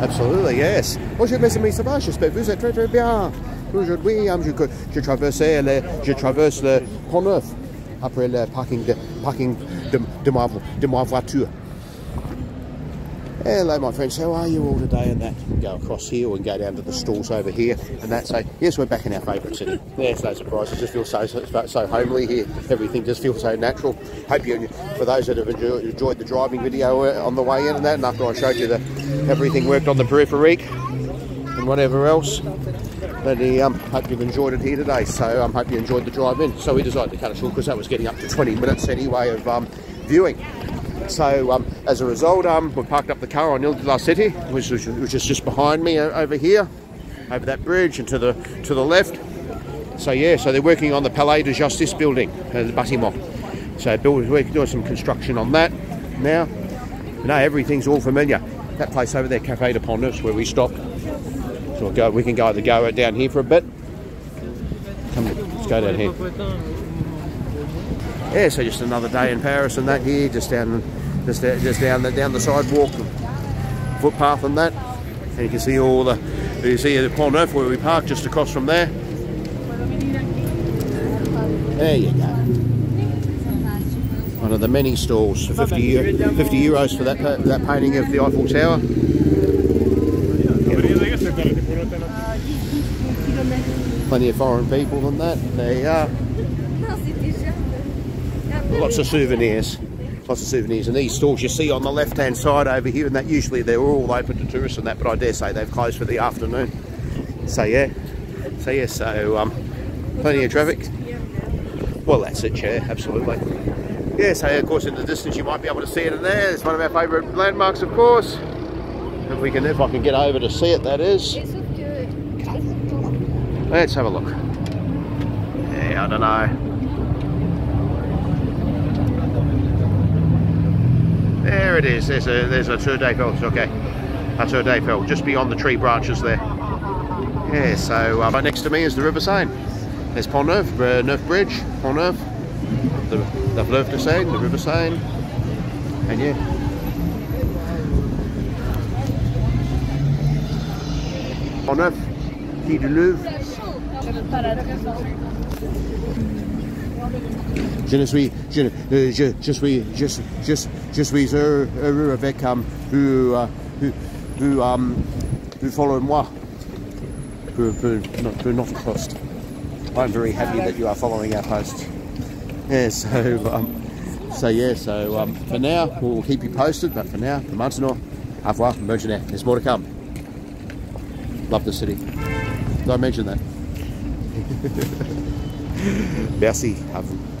Absolutely, yes. Bonjour mes amis, ça va? J'espère que vous êtes très très bien. Aujourd'hui, um, je, traversais le, je traverse le Pont Neuf après le parking de, parking de ma voiture. Hello my friends, how are you all today and that? Go across here and go down to the stalls over here and that. So yes, we're back in our favourite city. There's no surprise, it just feels so, so, so homely here. Everything just feels so natural. Hope you, for those that have enjoyed, enjoyed the driving video uh, on the way in and that, and after I showed you that everything worked on the periphery and whatever else, but um, hope you've enjoyed it here today. So I um, hope you enjoyed the drive in. So we decided to cut it short because that was getting up to 20 minutes anyway of um, viewing. So um, as a result, um, we parked up the car on Ile de la Cité, which, which, is just behind me uh, over here, over that bridge and to the to the left. So yeah, so they're working on the Palais de Justice building, uh, the bâtiment. So build, we're doing some construction on that now. No, everything's all familiar. That place over there, Cafe de Pont Neuf, where we stopped. So we'll go, we can go either go down here for a bit. Come, let's go down here yeah, so just another day in Paris and that here, just down, just just down the down the sidewalk, footpath and that, and you can see all the, you see the Pont Neuf where we parked just across from there. There you go. One of the many stalls for 50, Euro, 50 euros for that that painting of the Eiffel Tower. Plenty of foreign people and that. There you are lots of souvenirs. Lots of souvenirs and these stores you see on the left hand side over here and that usually they're all open to tourists and that but I dare say they've closed for the afternoon. So yeah. So yeah so um plenty of traffic. Well that's it yeah absolutely. Yeah so of course in the distance you might be able to see it in there. It's one of our favorite landmarks of course. If we can if I can get over to see it that is. Let's have a look. Yeah I don't know There it is. There's a there's a Tour d'Eiffel. Okay, a Tour d'Eiffel just beyond the tree branches there. Yeah. So uh, right next to me is the River Seine. There's Pont Neuf, uh, Neuf Bridge, Pont Neuf, the the Fleuve de Seine, the River Seine, and yeah. Pont Neuf, Quai du Louvre. Je ne suis, je, je, je suis, je, je, je suis heureux avec um, who, uh, who, um, who follow moi for, for, not, for not. I'm very happy that you are following our posts. Yeah, so, um, so yeah, so um, for now, we'll keep you posted, but for now, for maintenant, au revoir, Merchant There's more to come. Love the city. Did I mention that? Merci à vous.